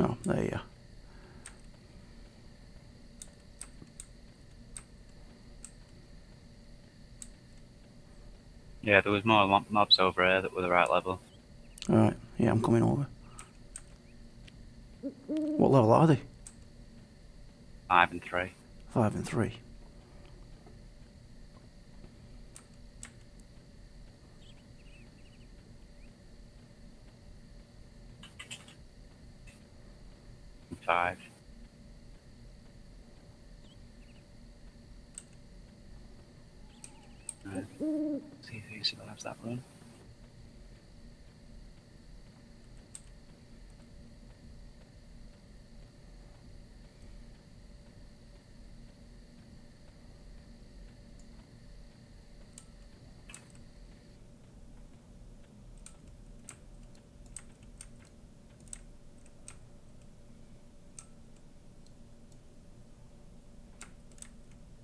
Oh, there you are. Yeah, there was more mobs over here that were the right level. Alright, yeah, I'm coming over. What level are they? Five and three. Five and three. Five. Right. See if he survives that run.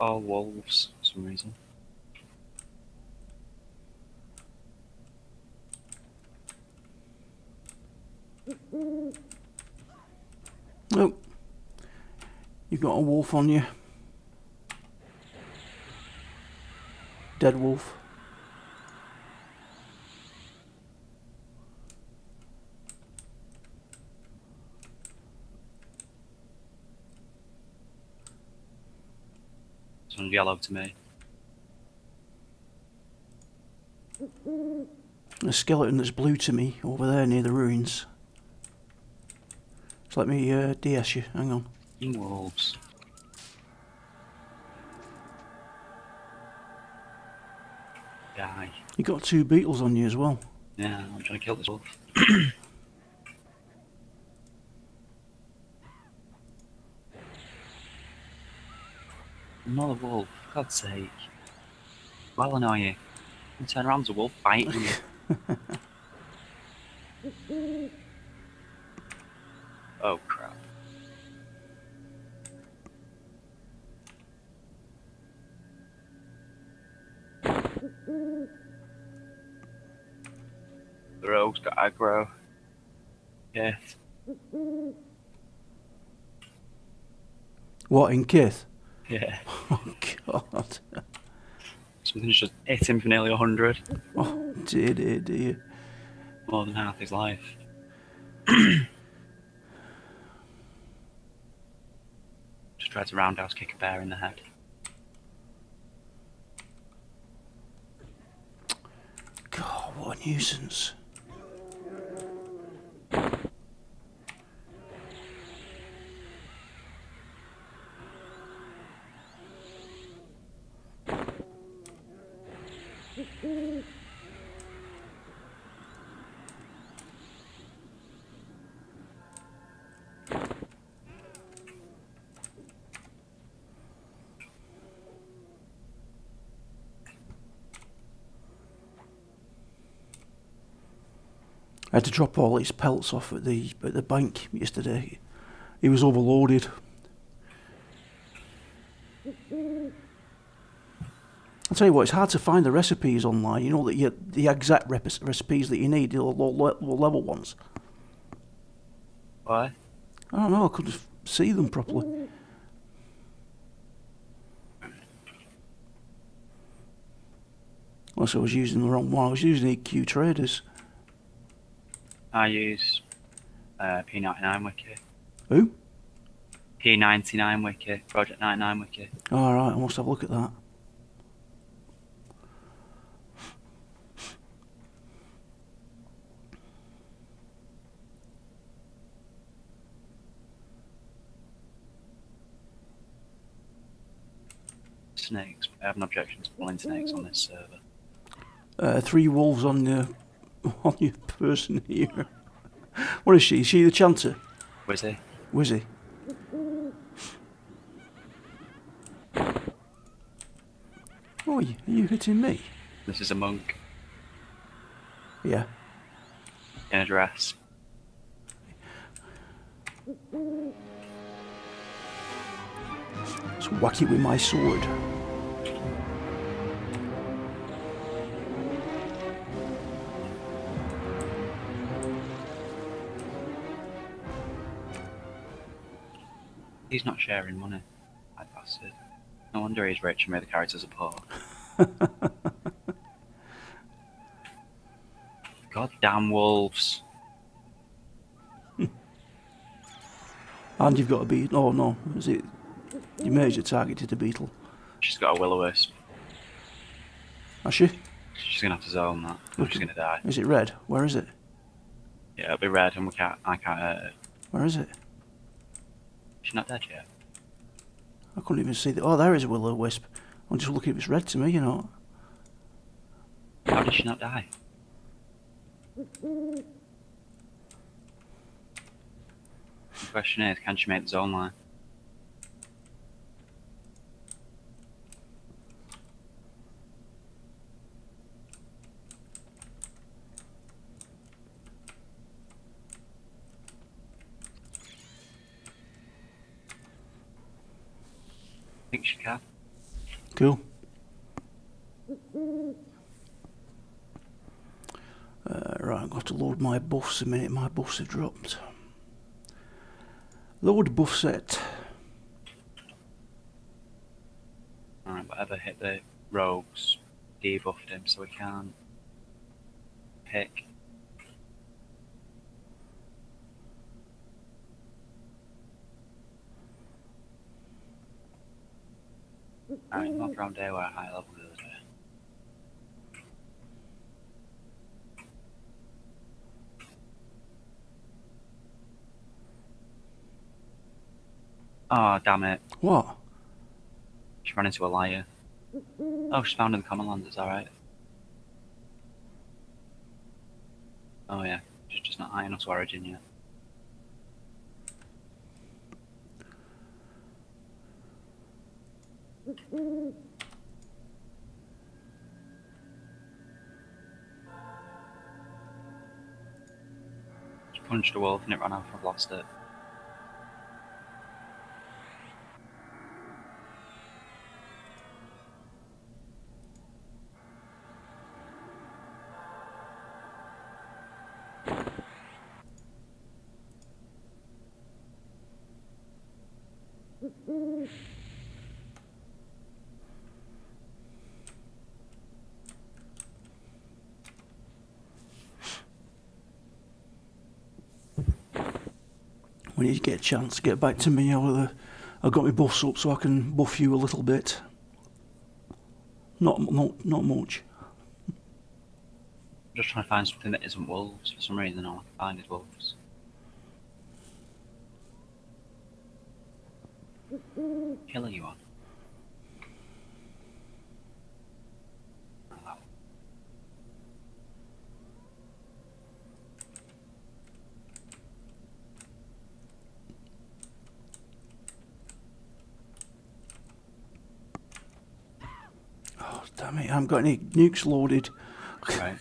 All wolves for some reason. Oh. You've got a wolf on you. Dead wolf. Yellow to me. A skeleton that's blue to me over there near the ruins. So let me uh, DS you. Hang on. Wolves. Die. You got two beetles on you as well. Yeah, I'm trying to kill this wolf. Another wolf, for God's sake. Well annoying. You turn around to a wolf biting you. oh crap. The rogue's got aggro. Yes. What in Kith? Yeah. Oh God. Something's just hit him for nearly 100. Oh dear, dear, dear. More than half his life. just tried to roundhouse kick a bear in the head. God, what a nuisance. Had to drop all his pelts off at the at the bank yesterday. He was overloaded. I'll tell you what, it's hard to find the recipes online. You know that you the exact recipes that you need, the low, low, low level ones. Why? I don't know. I couldn't see them properly. Unless I was using the wrong one. I was using EQ Traders. I use uh, P99 Wiki. Who? P99 Wiki. Project 99 Wiki. All right, I must have a look at that. Snakes. I have an objection to pulling snakes on this server. Uh, three wolves on your on your person here. What is she? Is she the chanter? Wizzy. Wizzy. You, are you hitting me? This is a monk Yeah. in a dress. Let's whack it with my sword. He's not sharing money. That bastard. No wonder he's rich and made the characters are poor. God damn wolves. And you've got a beetle. Oh no, is it? You major targeted a beetle. She's got a will o wisp. Has she? She's gonna have to zone that. Or she's gonna die. Is it red? Where is it? Yeah, it'll be red and we can't I can't hurt her. Where is it? She's not dead yet. I couldn't even see that. Oh, there is a willow wisp. I'm just looking if it's red to me, you know. How did she not die? The question is, can she make the zone line? I think she can. Cool. Uh, right, I've got to load my buffs a minute. My buffs have dropped. Load buff set. Alright, whatever hit the rogues, debuffed him so we can't pick. Alright, not around day we're at high level the other day. Oh, damn it. What? She ran into a liar. Oh, she's found in the common land, is that right? Oh yeah, she's just not high enough to origin yet. Punched a wolf and it ran off, I've lost it. When you get a chance, to get back to me. I'll, uh, I've got my buffs up so I can buff you a little bit. Not, not, not much. I'm just trying to find something that isn't wolves. For some reason, all I can find is wolves. Hill are you on? Oh, that one. Oh, damn it, I haven't got any nukes loaded. Right.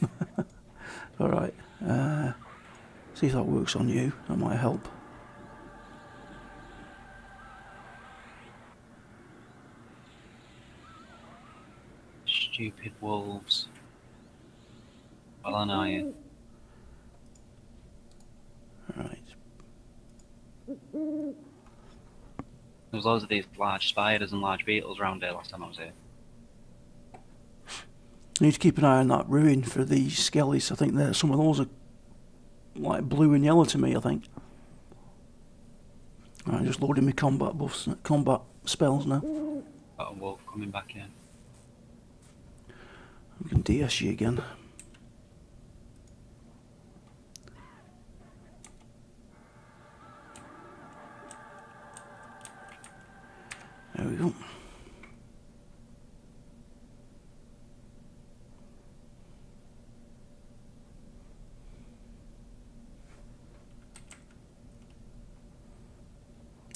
Alright. Uh, see if that works on you. That might help. Stupid wolves. Well, I know you. Right. There was loads of these large spiders and large beetles around here last time I was here. I need to keep an eye on that ruin for the skellies. I think that some of those are like blue and yellow to me, I think. I'm just loading my combat buffs, combat spells now. Oh, Got a wolf coming back in. We can DS you again. There we go.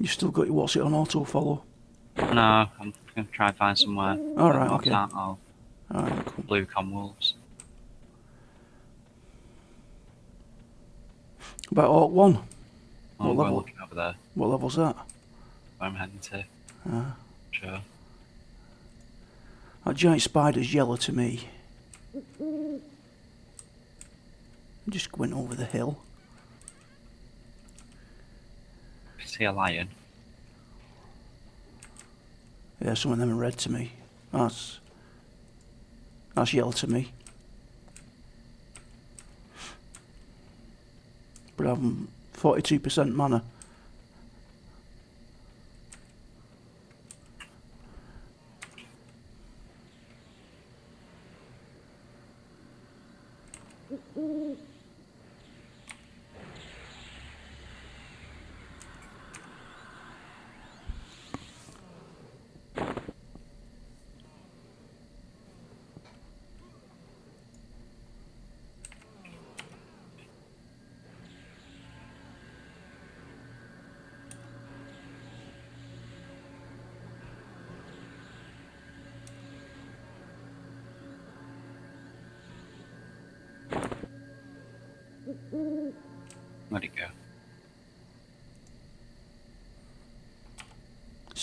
You still got your what's it on auto follow? No, I'm gonna try and find somewhere. All right, okay. all Alright, cool. blue com wolves. About Orc 1. Oh, What level? looking over there. What level's that? Where I'm heading to. Ah. Sure. That giant spider's yellow to me. Just went over the hill. see a lion. Yeah, some of them are red to me. That's that's yellow to me. But I'm 42% mana.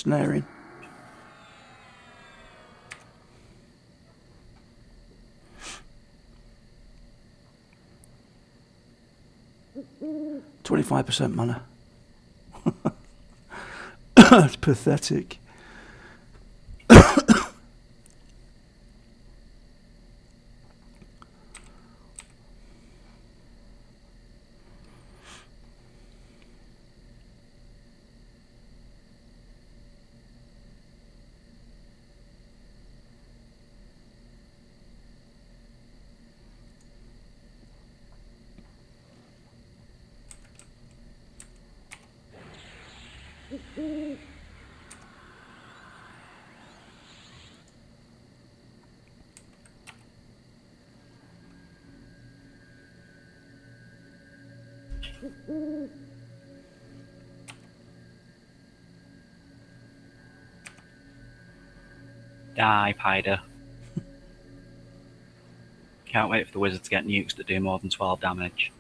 Snaring. Twenty-five percent mana. It's pathetic. Die, Pider. Can't wait for the wizard to get nukes that do more than 12 damage.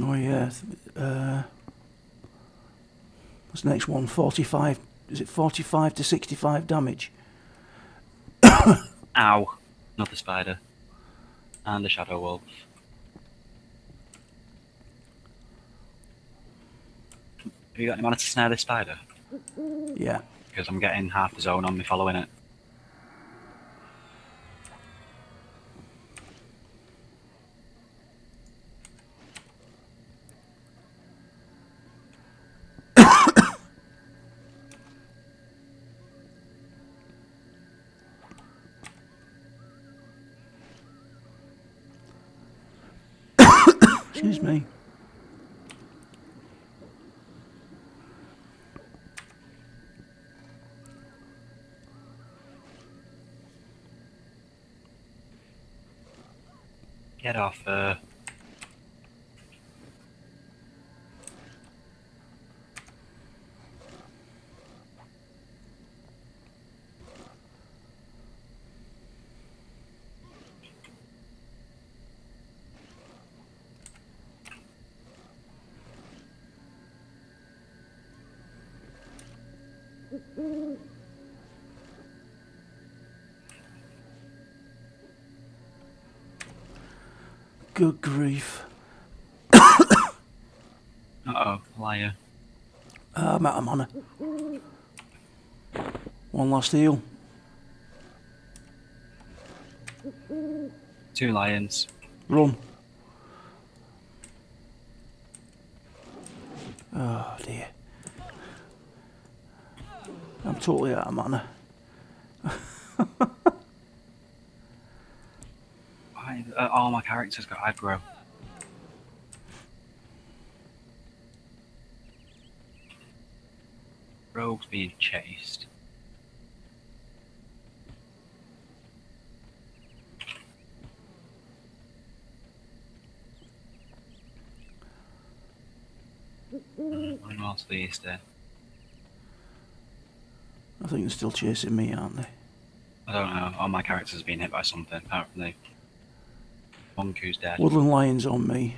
Oh yeah. Uh, what's the next one? Forty-five. Is it forty-five to sixty-five damage? Ow! Another spider. And a shadow wolf. Have you got any mana to snare this spider? Yeah. Because I'm getting half the zone on me following it. Rafe Good grief. Uh oh, liar. Uh, I'm out of mana. One last heal. Two lions. Run. Oh dear. I'm totally out of mana. Why? Uh, all my characters got aggro. Rogue's being chased. One more to the east there. I think they're still chasing me, aren't they? I don't know. All my characters have been hit by something, apart from the monk who's dead. Woodland Lions on me.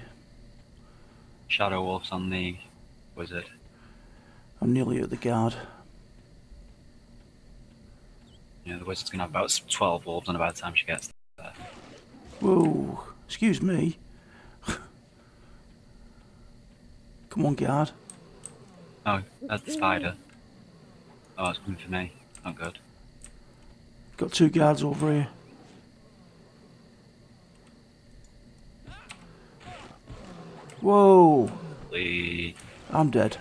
Shadow Wolf's on the wizard. I'm nearly at the guard. Yeah, the wizard's gonna have about 12 wolves and by the time she gets there. Whoa. Excuse me. Come on, guard. Oh, that's the spider. Oh, it's coming for me. Not good. Got two guards over here. Whoa! I'm dead.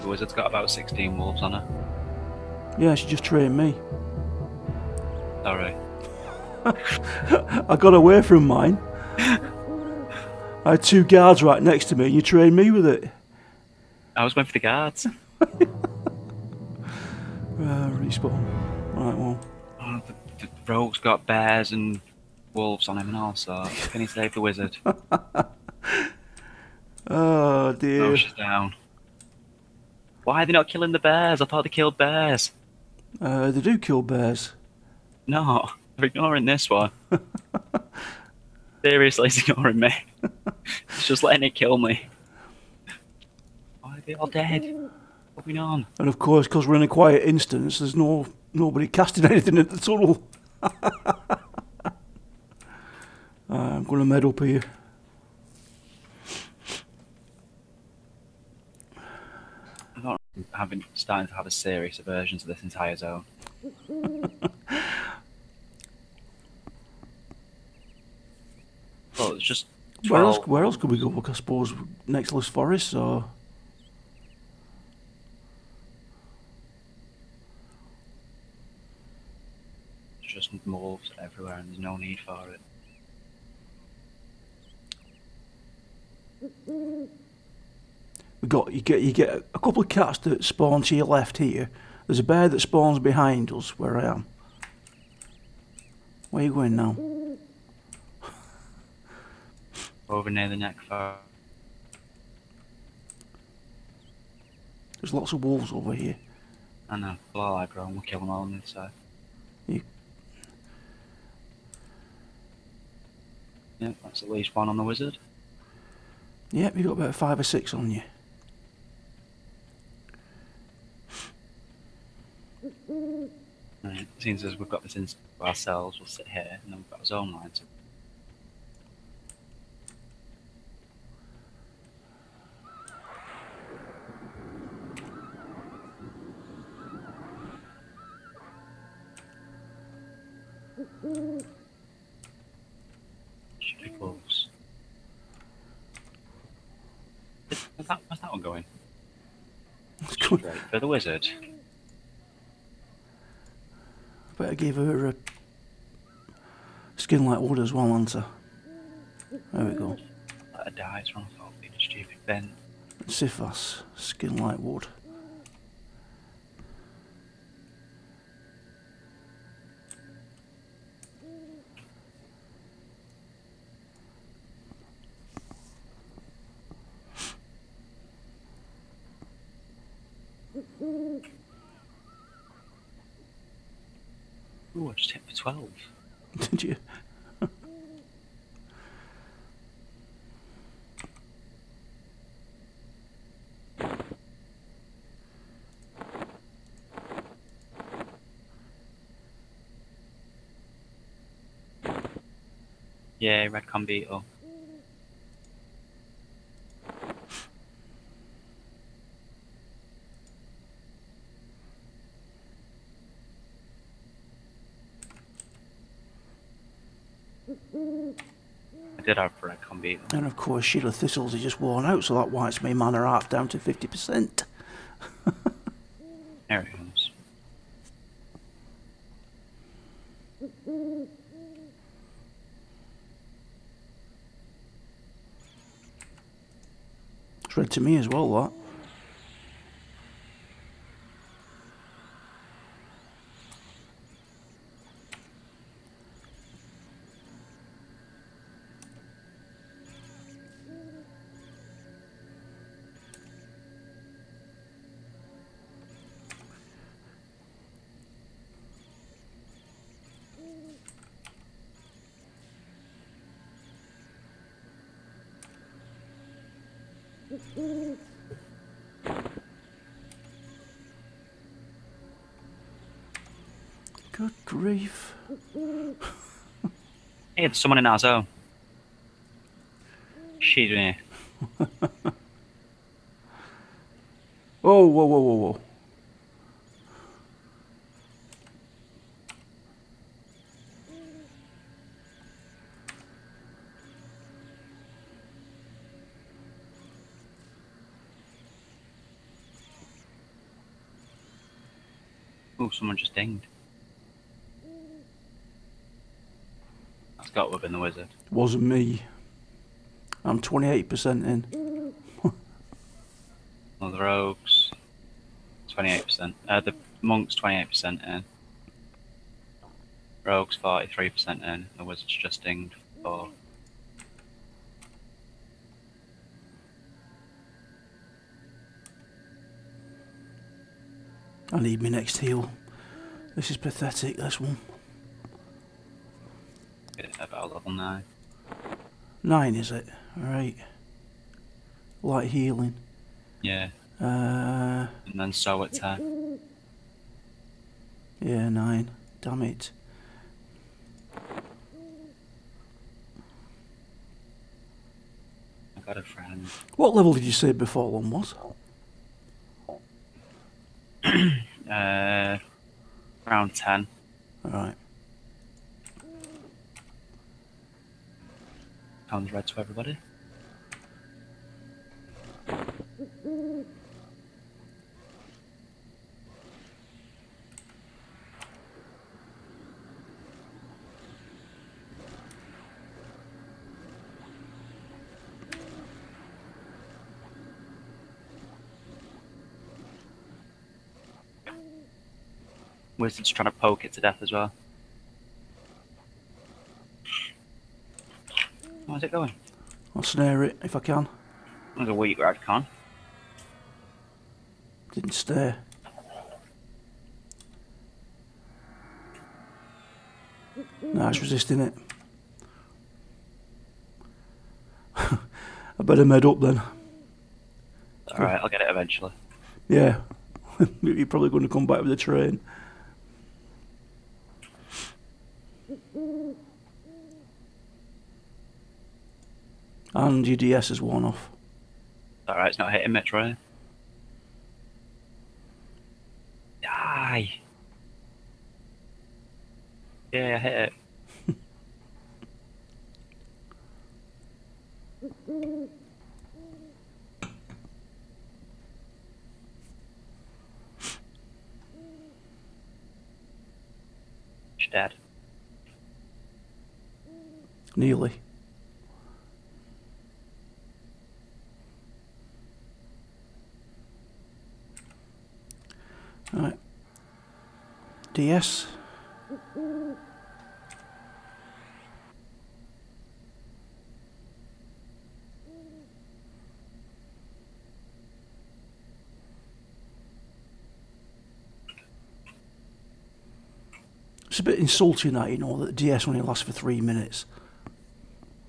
the wizard's got about 16 wolves on her. Yeah, she just trained me. Sorry. I got away from mine. I had two guards right next to me, and you trained me with it. I was going for the guards. Uh, respawn. Right, well. Oh, the, the rogue's got bears and wolves on him and all sorts. Can he save the wizard? Oh dear. She's down. Why are they not killing the bears? I thought they killed bears. Uh, they do kill bears. No, they're ignoring this one. Seriously, it's ignoring me. it's just letting it kill me. Why are they all dead? What's going on? And of course, because we're in a quiet instance, there's no nobody casting anything at the tunnel. Uh, I'm going to med up here. I I'm having starting to have a serious aversion to this entire zone. well, it's just Where else, where else could we go? Look, I suppose Nektulos Forest or It's just wolves everywhere, and there's no need for it. We got you get you get a couple of cats that spawn to your left here. There's a bear that spawns behind us where I am. Where are you going now? Over near the neck for There's lots of wolves over here. I know, blow aggro, and we'll kill them all on this side. You- Yeah, that's at least one on the wizard. Yep, you've got about five or six on you. Right. Seems as we've got this in ourselves, we'll sit here, and then we've got our own line to Should. Is- Where's that, where's that one going? It's good. Straight for the wizard. Better give her a skin like wood as well, Hunter. There we go. Let her die, it's wrong fault being a stupid Ben. Sifas, skin like wood. Ooh, I just hit for 12. Did you? Yeah, Redcon Beetle. I oh did And of course, Shield of Thistles is just worn out, so that wipes me mana half down to 50%. There it. It's red to me as well, that. Good grief. Hey, there's someone in our zone. She's in here. Oh, whoa, whoa, whoa, whoa. Someone just dinged. That's got to have been the wizard. It Wasn't me. I'm 28% in. Well, the rogues, 28%. Uh, the monks, 28% in. Rogues, 43% in. The wizard's just dinged for. I need my next heal. This is pathetic, this one. about level 9. Nine, is it? Alright. Light healing. Yeah. Uh, And then so at 10. yeah, nine. Damn it. I got a friend. What level did you say before one was? Uh, around 10. Alright. Sounds red to everybody. Wizard's trying to poke it to death as well. How's it going? I'll snare it if I can. There's a wheat rad con. Didn't stare. No, it's resisting it. I better med up then. Alright, I'll get it eventually. Yeah. You're probably going to come back with a train. And your DS is worn off. Alright, it's not hitting me, right? Die! Yeah, I hit it. Dead. Nearly. Right. DS. It's a bit insulting that, you know, that the DS only lasts for three minutes.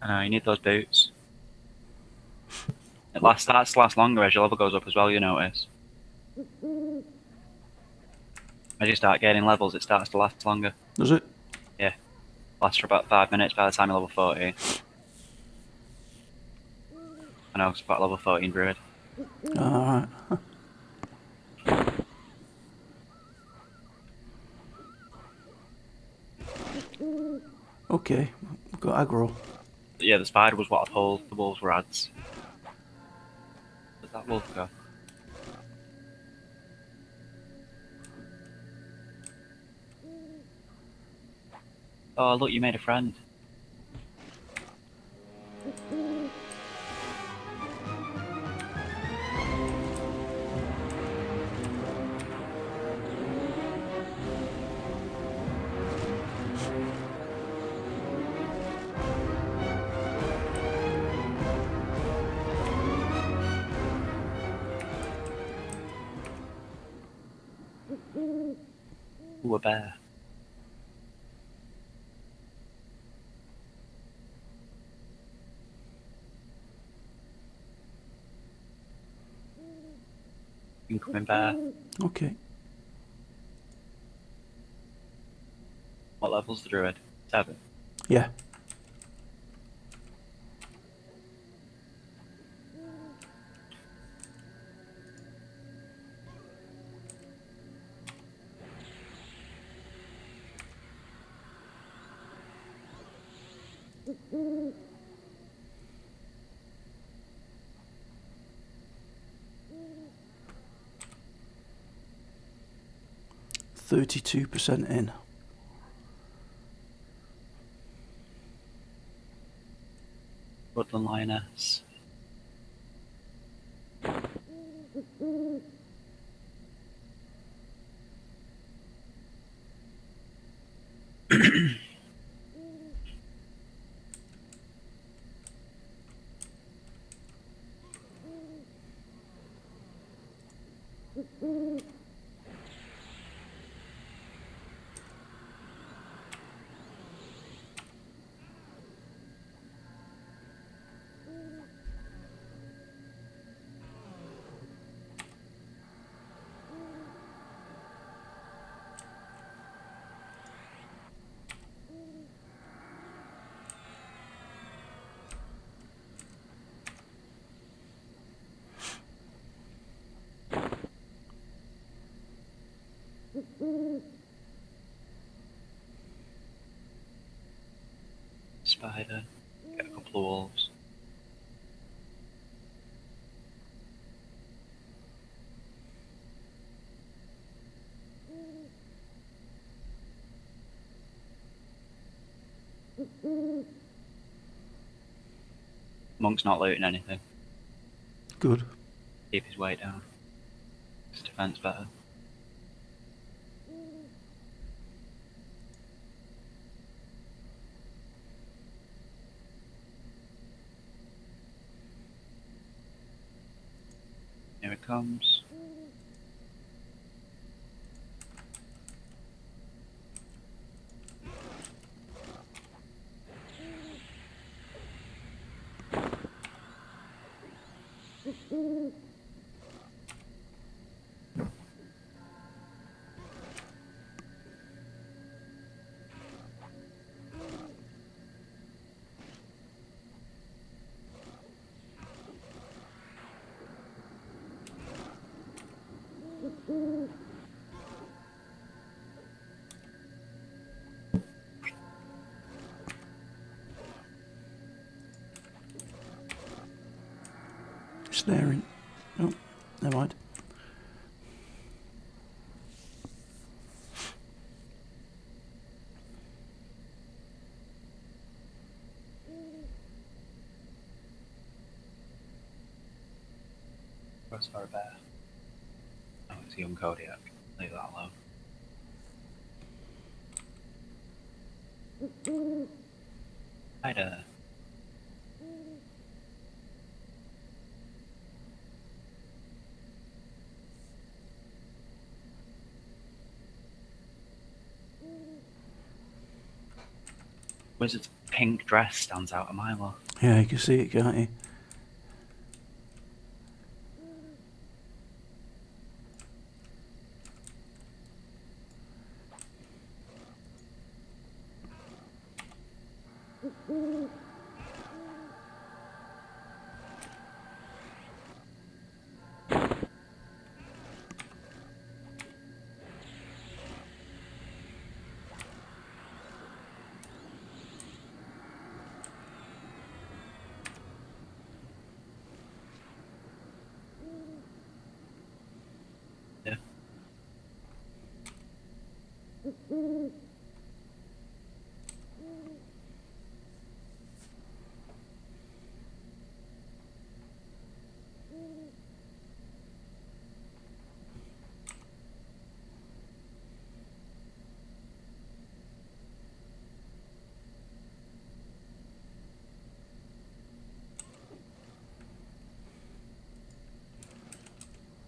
I know, you need those boots. It lasts, starts to last longer as your level goes up as well, you notice. As you start gaining levels, it starts to last longer. Does it? Yeah. Lasts for about five minutes by the time you're level 14. I know, it's about level 14 druid. Alright. okay, we've got aggro. Yeah, the spider was what I pulled, the wolves were ads. Where'd that wolf go? Oh, look, you made a friend. Incoming bear. Okay. What level's the druid? Seven. Yeah. Thirty-two percent in. Woodland Lioness. Spider. Get a couple of wolves. Monk's not looting anything. Good. Keep his weight down. His defense better. Here it comes. Staring. Oh, never mind. Our bear? Oh, it's young Kodiak. Leave that alone. Hi there. Wizard's pink dress stands out a mile off. Yeah, you can see it, can't you?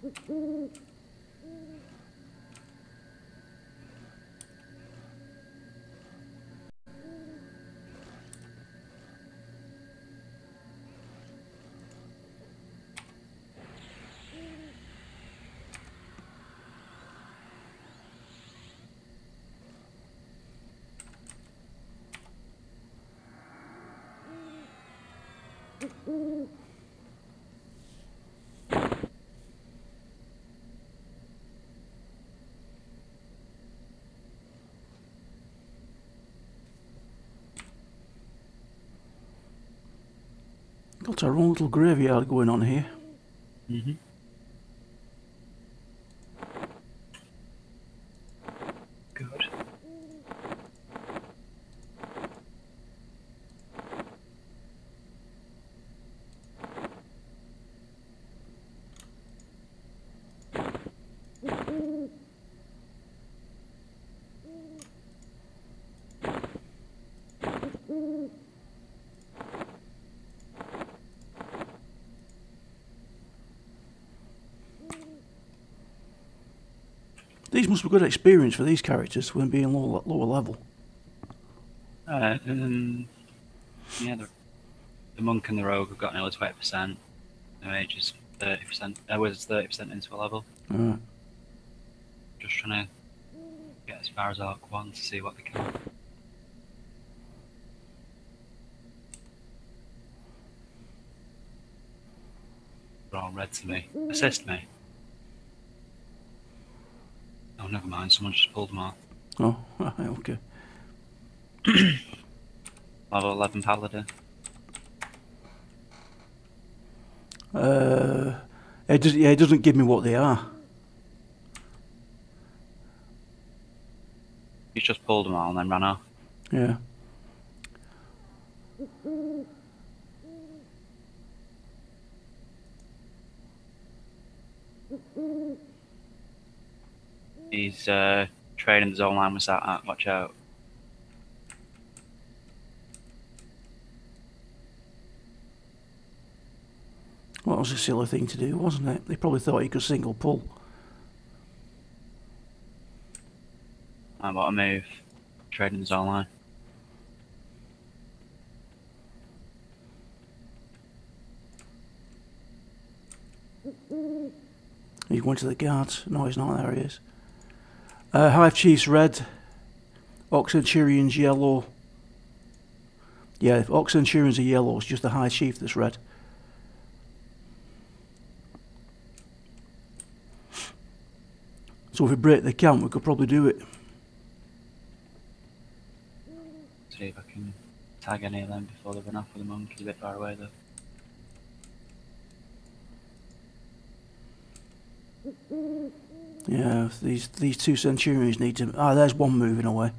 Mm-hmm. Got our own little graveyard going on here. Mm-hmm. Good. These must be a good experience for these characters when being lower, lower level. Uh, um, yeah, the, the monk and the rogue have got nearly twenty percent. The mage is thirty percent. I was thirty percent into a level. Alright. Just trying to get as far as Arc One to see what they can. They're all red to me. Assist me. Oh, never mind. Someone just pulled them off. Oh, right, okay. Level 11 paladin. Uh, it does, yeah, it doesn't give me what they are. He's just pulled them all and then ran off. Yeah. He's uh, trading the zone line with that. Uh, watch out. Well, that was a silly thing to do, wasn't it? They probably thought he could single pull. I want to move. Trading the zone line. He went to the guards. No, he's not. There he is. Uh, Hive Chief's red. Orc Centurion's yellow. Yeah, if Orc Centurion's are yellow. It's just the High Chief that's red. So if we break the camp, we could probably do it. See if I can tag any of them before they run off with the monk. He's a bit far away though. Yeah, these these two Centurions need to. Ah, there's one moving away.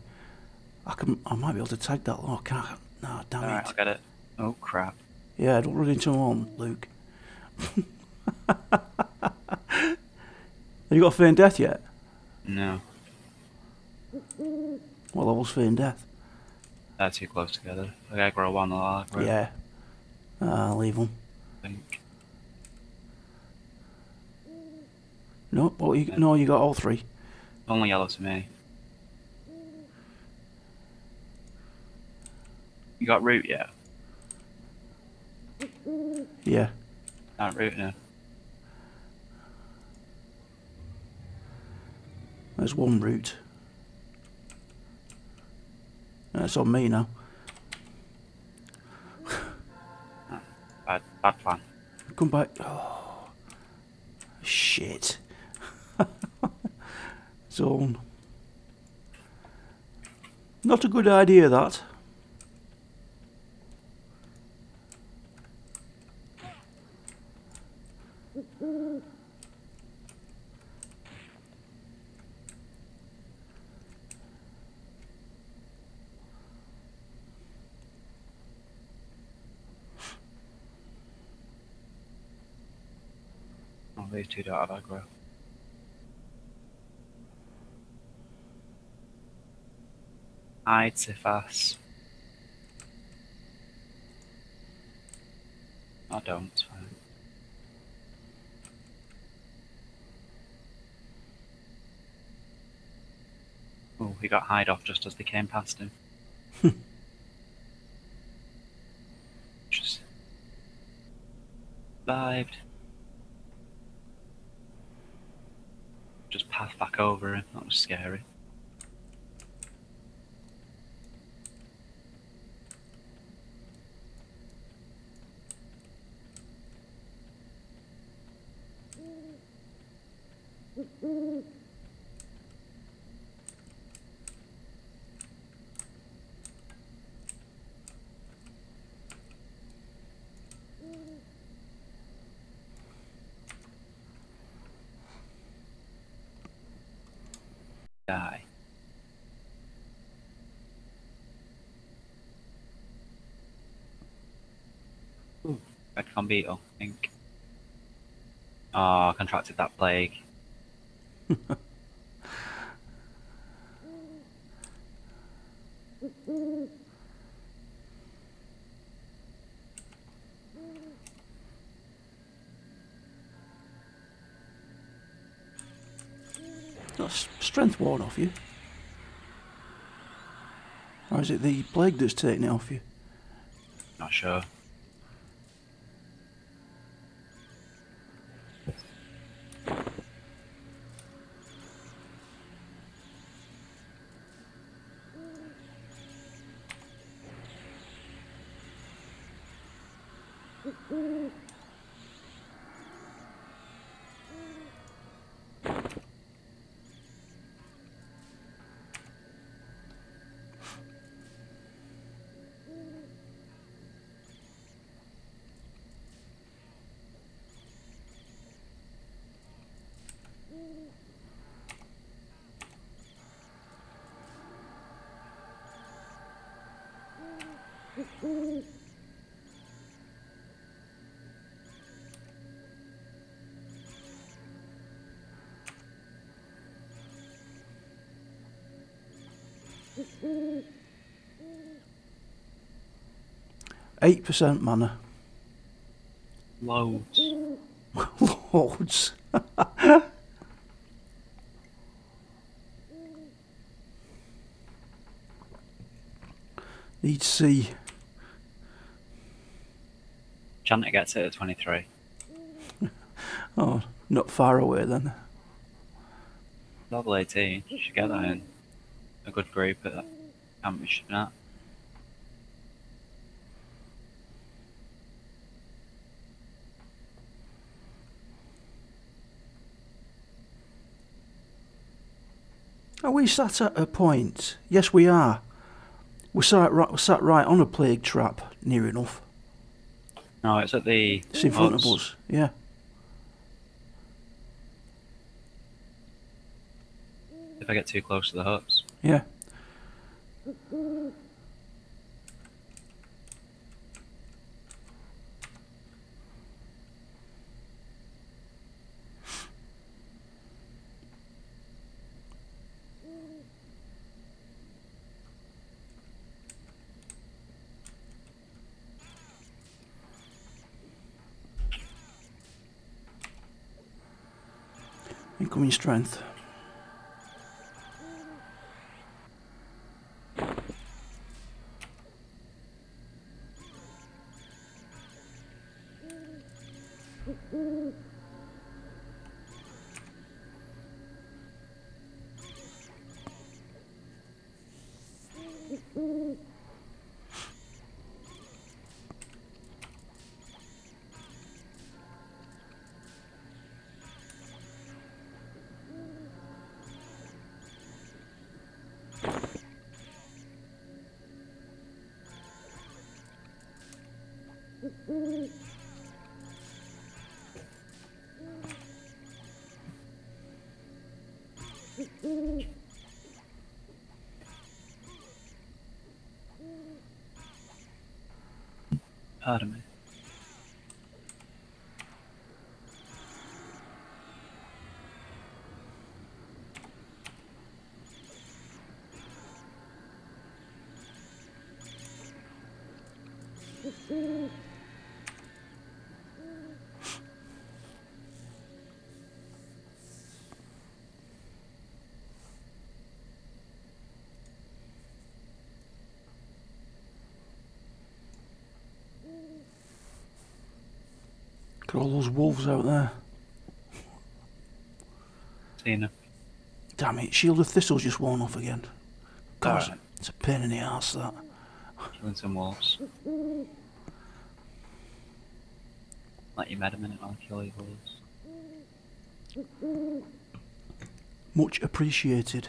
I can. I might be able to tag that. Oh, can't. No, damn Alright, it. I'll get it. Oh crap. Yeah, don't run into him on, Luke. Have you got Feign Death yet? No. What level's Feign Death? They're too close together. I gotta grow one alive. Right? Yeah. Uh, leave them. I think. No, oh, you, no, you got all three. Only yellow to me. You got root yet? Yeah. Not ah, root now. There's one root. That's on me now. Ah, bad, bad plan. Come back. Oh, shit. Zone. Not a good idea, that. These two don't have aggro. Sifas. I don't. Oh, he got hide off just as they came past him. just survived. Just path back over him. That was scary. Beetle, I think. Oh, I contracted that plague. That's strength worn off you. Or is it the plague that's taking it off you? Not sure. Eight percent mana. Loads. Loads. Need to see. Janet gets it at 23. Oh, not far away then. Level 18. You should get that in a good group at that camp we should at. Are we sat at a point? Yes, we are. We're sat right, we're sat right on a plague trap, near enough. No, it's at the. It's in front of us. Yeah. If I get too close to the huts. Yeah. Incoming strength. Verme. Me. Got all those wolves out there. Seen her. Damn it, Shield of Thistle's just worn off again. God, it's a- Alright. it's a pain in the ass that. Killing some wolves. Let you med a minute while I kill your wolves. Much appreciated.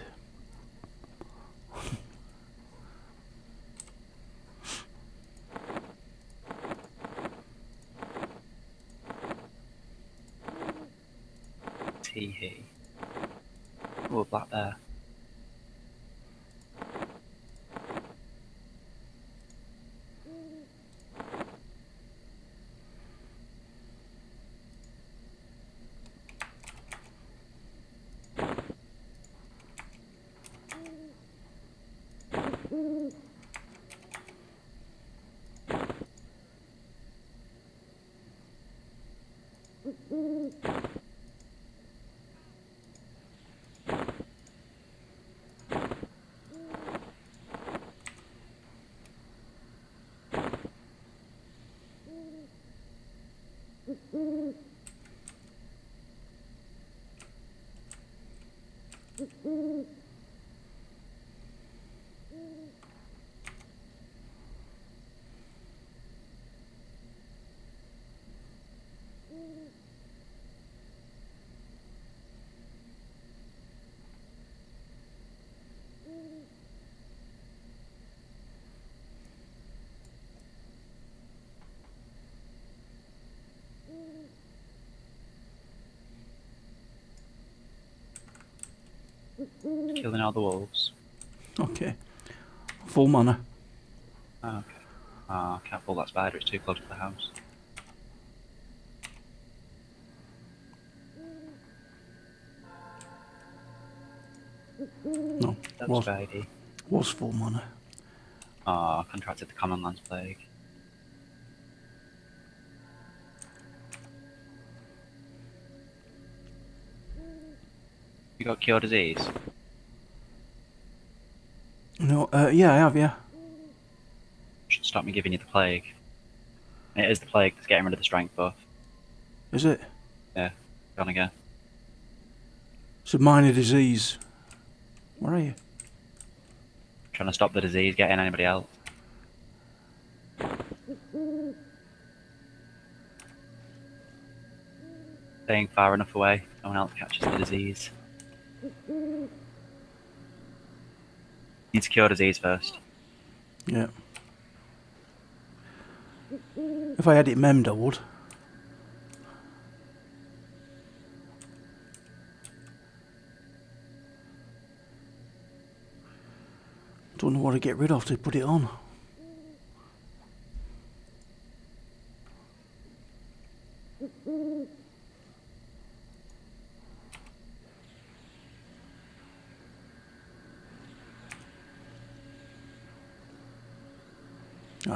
Mm-hmm. Killing all the wolves. Okay. Full mana. Oh, okay. Ah, I can't pull that spider, it's too close to the house. No. That's Was, was full mana. Ah, contracted the common lands plague. You got cure disease? No, uh, yeah, I have, yeah. Should stop me giving you the plague. It is the plague that's getting rid of the strength buff. Is it? Yeah, gone again. It's a minor disease. Where are you? Trying to stop the disease getting anybody else. Staying far enough away, no one else catches the disease. Need to cure disease first. Yeah. If I had it memmed. Don't know what to get rid of to put it on.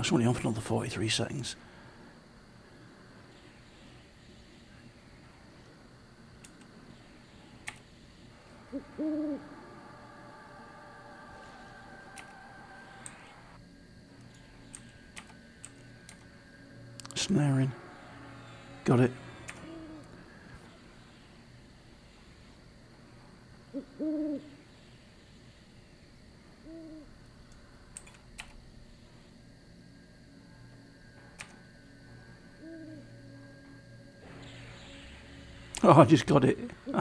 It's only on for another 43 seconds. Snaring. Got it. Oh, I just got it.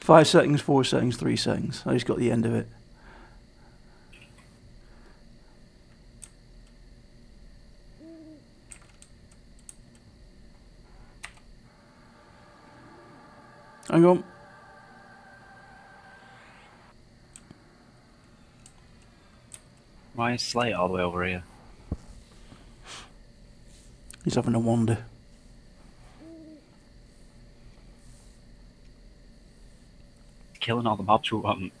Five seconds, four seconds, three seconds. I just got the end of it. Hang on. Why is Slate all the way over here? He's having a wander. Killing all the mobs we want.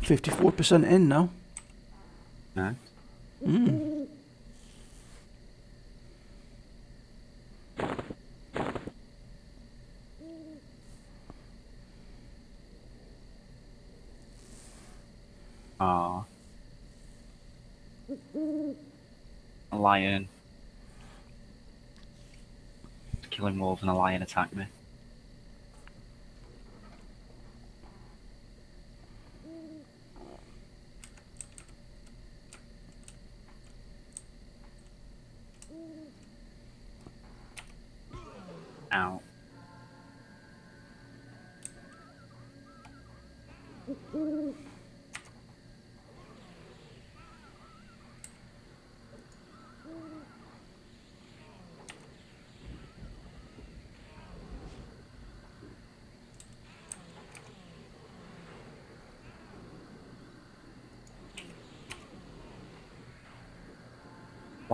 Fifty-four percent in now. No? Mm. Ah. A lion. Killing wolves and a lion attacked me.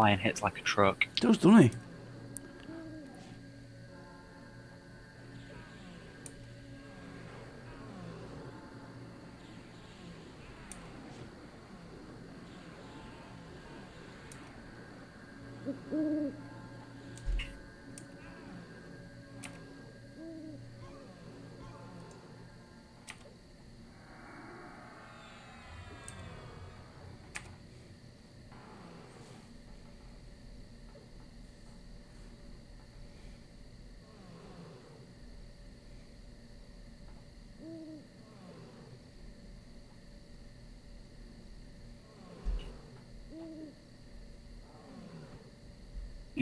Lion hits like a truck. Does, doesn't he?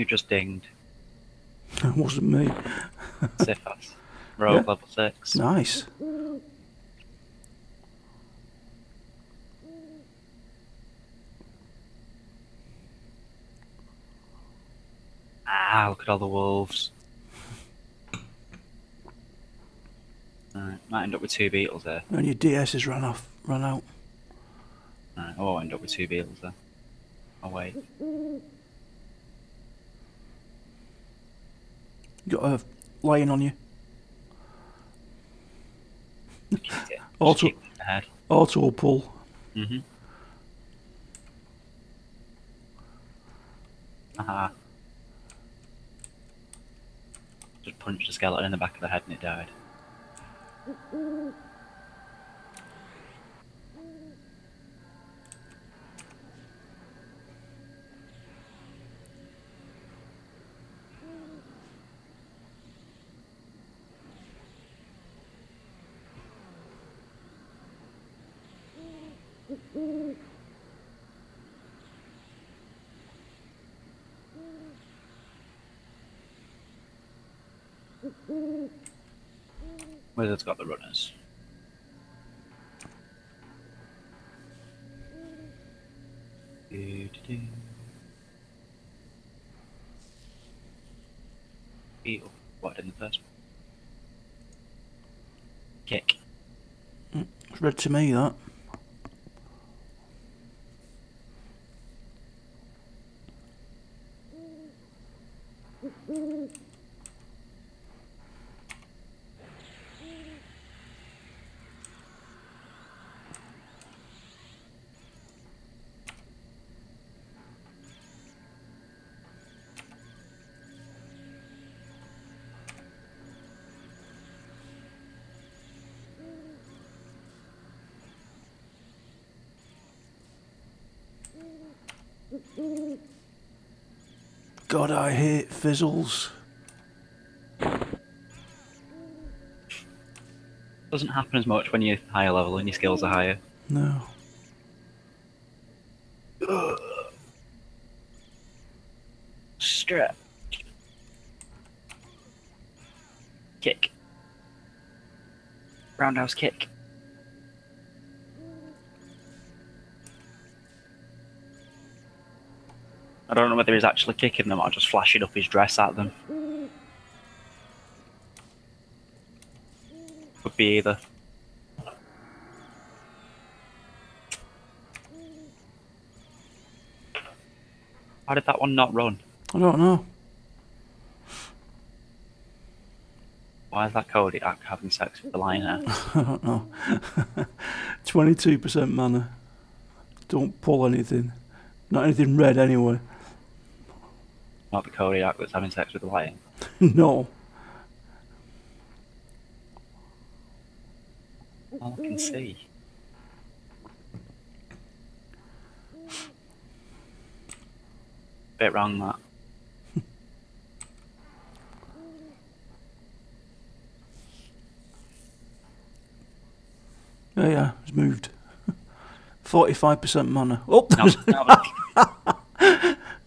You just dinged. That wasn't me. Sifas. Rogue Yeah. level 6. Nice. Ah, look at all the wolves. Alright, might end up with two beetles there. And your DS has run off, run out. Alright, oh, I'll end up with two beetles there. Oh wait. You got a lion on you. Kick it. Just Also- kick it in the head. Auto pull. Mm-hmm. Aha. Just punched the skeleton in the back of the head and it died. Wizard's got the runners. Do-do-do. Beetle. What in the first one? Kick. Mm, it's red to me, that. God, I hate fizzles. Doesn't happen as much when you're higher level and your skills are higher. No. Strap. Kick. Roundhouse kick. I don't know whether he's actually kicking them or just flashing up his dress at them. Could be either. How did that one not run? I don't know. Why is that Kodiak having sex with the lioness? I don't know. 22% mana. Don't pull anything. Not anything red anyway. Not the Kodiak that's having sex with the lion. no. All I can see. Bit wrong that. Yeah, yeah, it's moved. 45% mana. Oh, No, no,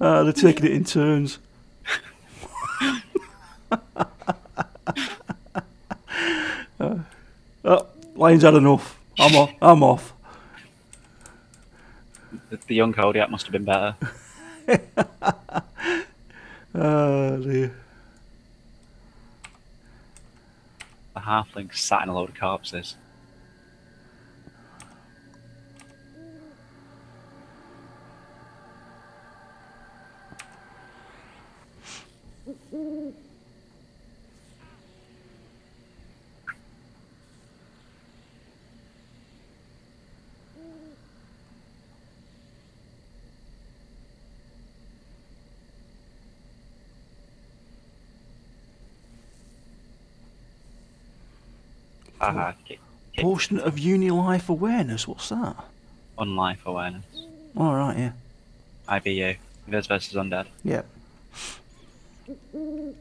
uh, they're taking it in turns. uh, oh, Lions had enough. I'm off. I'm off. the, the young Kodiak must have been better. Oh, dear. The halfling sat in a load of corpses. Uh-huh. Kick, kick. Portion of uni life awareness. What's that? on life awareness. All right, yeah. IVU. Invis versus Undead. Yep. Mm-hmm.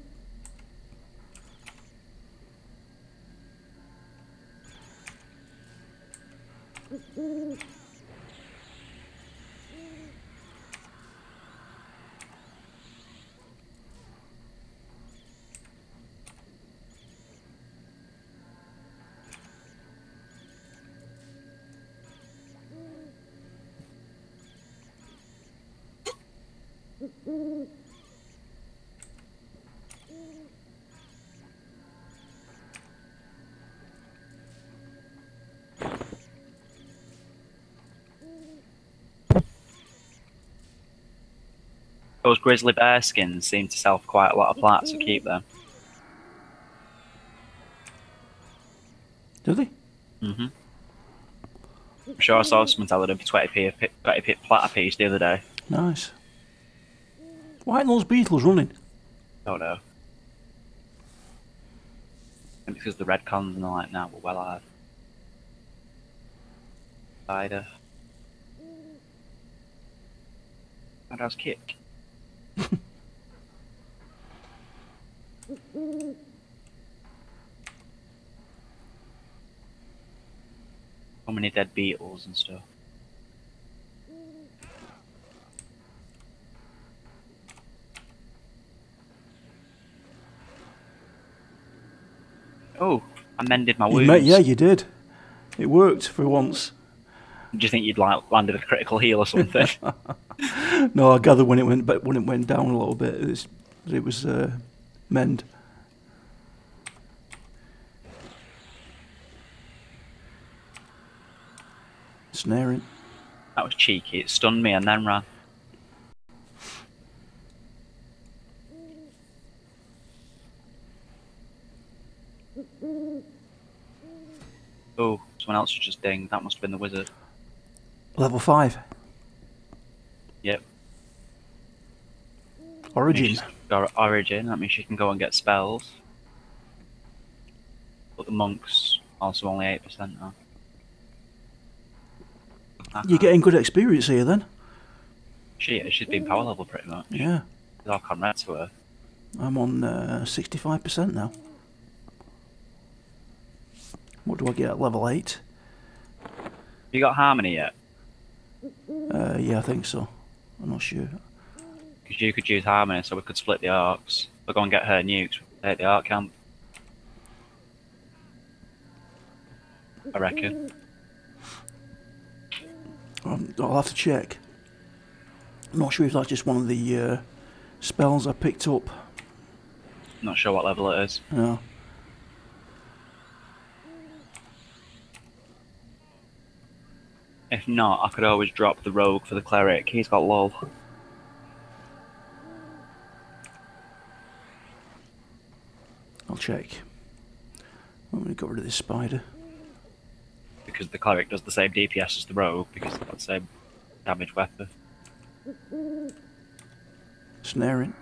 Those grizzly bear skins seem to sell for quite a lot of plats, so keep them. Do they? hmm I'm sure I saw someone selling them for 20p a pi- 20p plat a piece the other day. Nice. Why aren't those beetles running? Don't know. And because the red cons and the like now were well hard. Spider. And I was kick. So many dead beetles and stuff. Oh, I mended my You wounds. ma- yeah, you did. It worked for once. Do you think you'd like landed a critical heal or something? No, I gather when it went, but when it went down a little bit, it's, it was uh, mend. Snaring. that was cheeky. It stunned me and then ran. Oh, someone else was just dinged. That must have been the wizard. Level five. Yep. Origin. Origin. That means she can go and get spells. But the monks also only eight percent now. You're getting good experience here then. She is. She's been power level pretty much. Yeah. It's all comrade to her. I'm on uh, 65% now. What do I get at level 8? You got harmony yet? Uh, yeah, I think so. I'm not sure. Because you could use harmony, so we could split the orcs. We'll go and get her nukes. Take the orc camp. I reckon. Um, I'll have to check. I'm not sure if that's just one of the uh, spells I picked up. Not sure what level it is. Yeah. If not, I could always drop the rogue for the cleric. He's got lol. Check. I'm going to get rid of this spider. Because the cleric does the same DPS as the rogue, because they've got the same damage weapon. Snaring.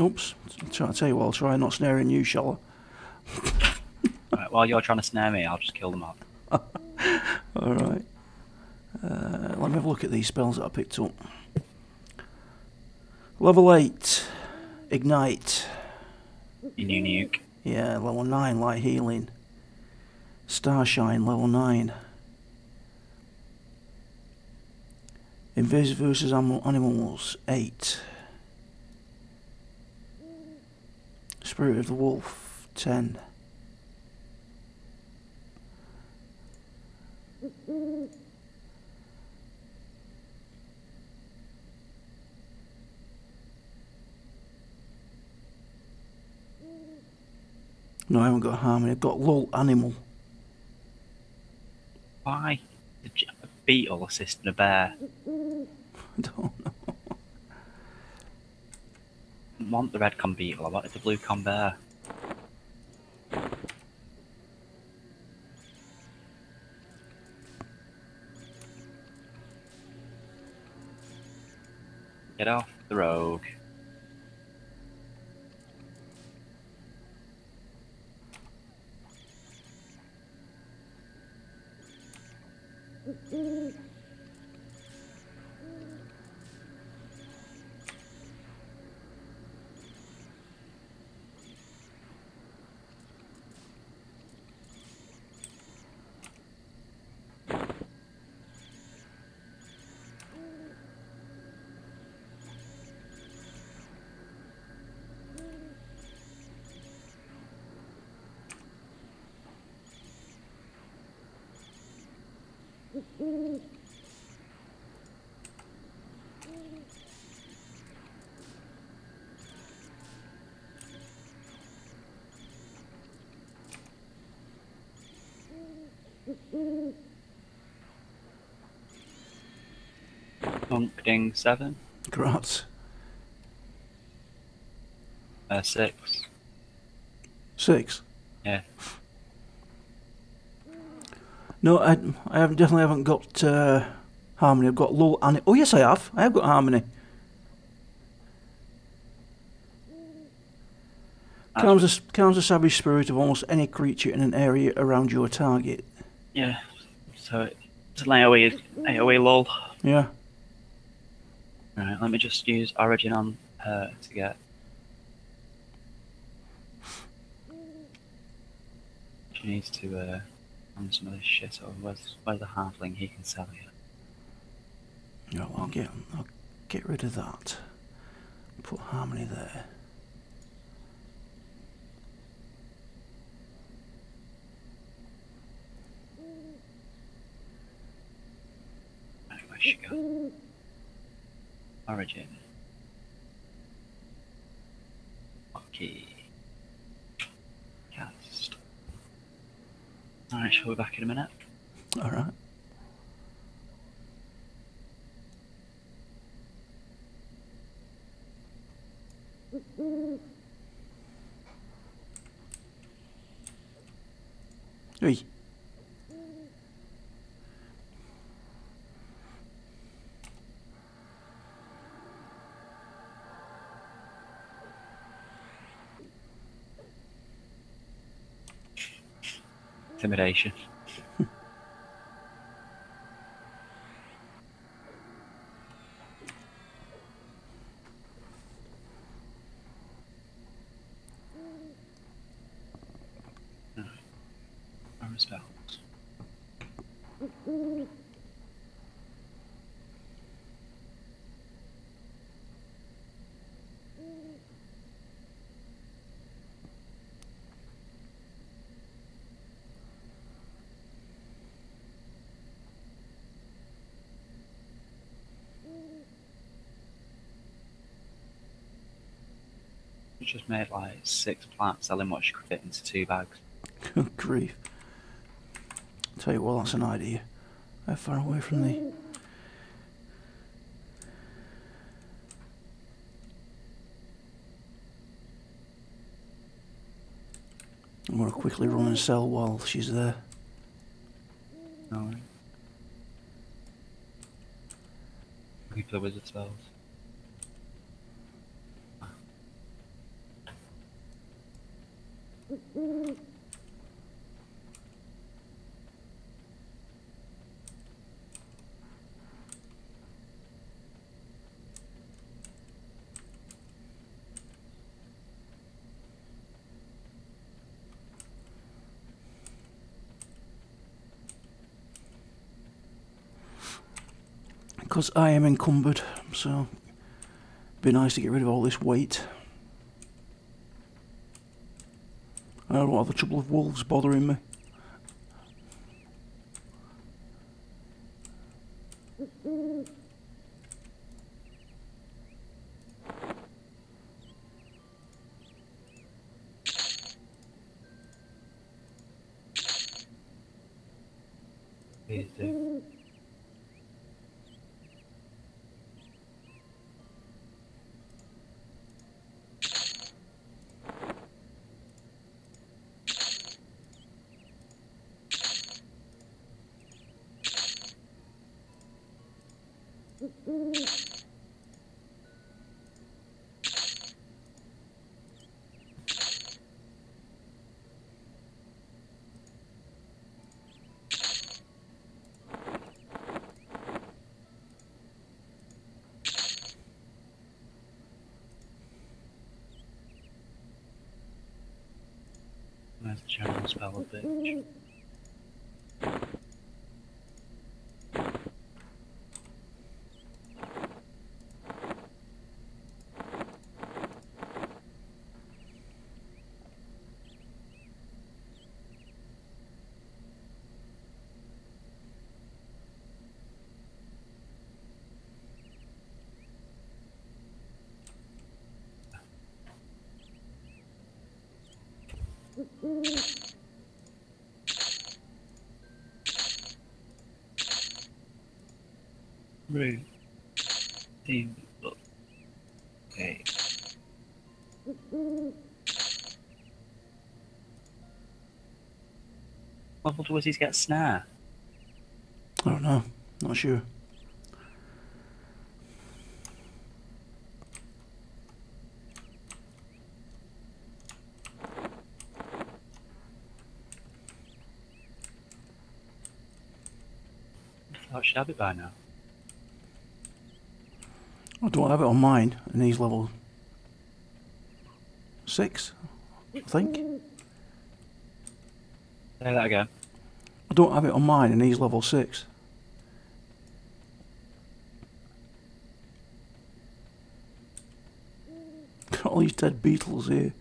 Oops. I'll tell you what, I'll try not snaring you, shall Right, while you're trying to snare me, I'll just kill them all. Alright. Uh, let me have a look at these spells that I picked up. Level 8. Ignite. New nuke. Yeah, level 9, light healing. Starshine, level 9. Invis versus Animals, 8. Spirit of the Wolf, 10. No, I haven't got Harmony, I've got Lull Animal. Why? A beetle assisting a bear. I don't know. didn't want the red con beetle, I wanted the blue con bear. Get off the rogue. Ding seven, Grats. uh, six. Six. Yeah. No, I, I haven't, definitely haven't got uh, harmony. I've got low. And oh yes, I have. I have got harmony. Calms the, calms the savage spirit of almost any creature in an area around your target. Yeah. So it's an AoE, AoE lull. Yeah. Alright, let me just use Origin on her to get. She needs to uh, on some of this shit. Or where's, where's the halfling? He can sell you. No, I'll get I'll get rid of that. Put harmony there. Where's she go? Origin. Okay. Alright, she'll be back in a minute. All right. Hey. Intimidation. Armor spells. We just made like six plants selling what she could fit into two bags. Good grief. Tell you what, that's an idea. How far away from the. I'm going to quickly run and sell while she's there. No. For the wizard spells. Because I am encumbered, so. It'd be nice to get rid of all this weight. I don't have the trouble of wolves bothering me. Please do. Where's the general spell bitch? Team. Okay. Level does he get snare? I don't know. Not sure. I she'd have it by now. Oh, I don't have it on mine, and he's level six, I think. Say that again. I don't have it on mine, and he's level six. Got all these dead beetles here.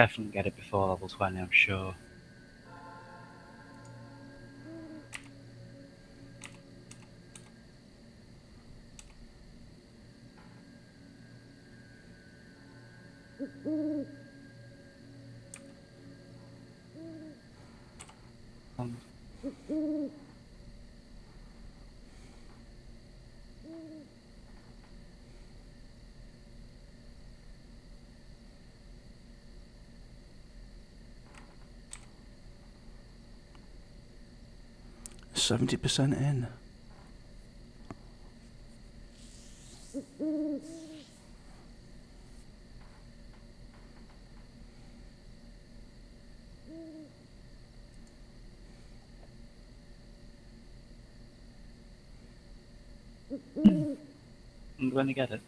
Definitely get it before level 20, I'm sure. 70% in. I'm going to get it.